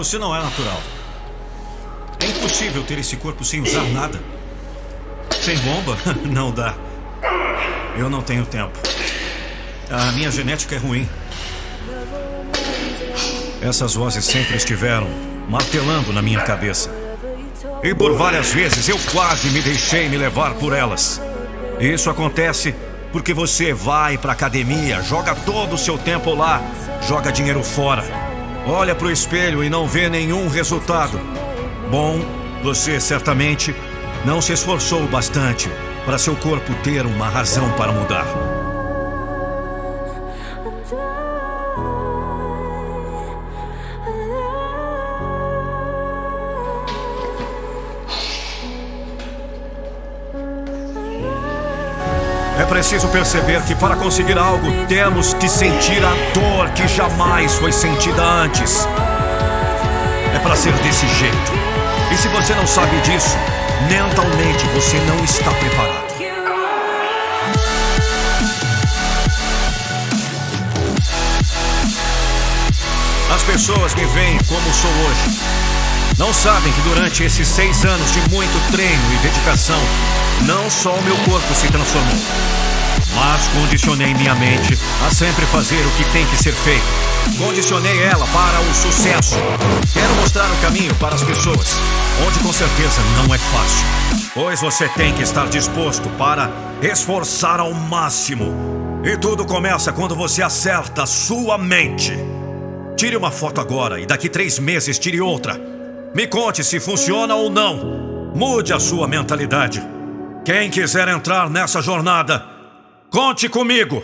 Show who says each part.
Speaker 1: Você não é natural. É impossível ter esse corpo sem usar nada. Sem bomba? Não dá. Eu não tenho tempo. A minha genética é ruim. Essas vozes sempre estiveram martelando na minha cabeça. E por várias vezes eu quase me deixei me levar por elas. Isso acontece porque você vai pra academia, joga todo o seu tempo lá, joga dinheiro fora. Olha pro espelho e não vê nenhum resultado. Bom, você certamente não se esforçou bastante para seu corpo ter uma razão para mudar. Preciso perceber que para conseguir algo temos que sentir a dor que jamais foi sentida antes. É para ser desse jeito. E se você não sabe disso, mentalmente você não está preparado. As pessoas me veem como sou hoje. Não sabem que durante esses seis anos de muito treino e dedicação, não só o meu corpo se transformou, mas condicionei minha mente a sempre fazer o que tem que ser feito. Condicionei ela para o sucesso. Quero mostrar o caminho para as pessoas, onde com certeza não é fácil. Pois você tem que estar disposto para esforçar ao máximo. E tudo começa quando você acerta sua mente. Tire uma foto agora e daqui três meses tire outra. Me conte se funciona ou não. Mude a sua mentalidade. Quem quiser entrar nessa jornada, conte comigo.